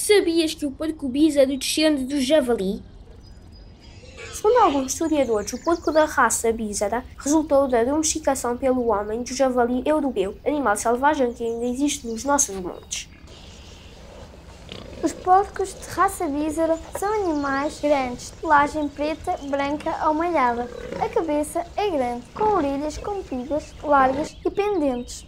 Sabias que o porco bis é do descende do javali? Segundo alguns historiadores, o porco da raça bízara resultou da domesticação pelo homem do javali europeu, animal selvagem que ainda existe nos nossos montes. Os porcos de raça bízara são animais grandes, de pelagem preta, branca ou malhada. A cabeça é grande, com orelhas compridas, largas e pendentes.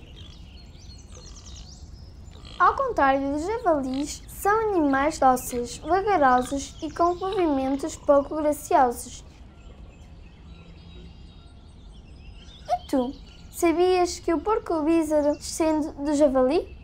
Ao contrário dos javalis, são animais dóceis, vagarosos e com movimentos pouco graciosos. E tu, sabias que o porco bízaro descende do javali?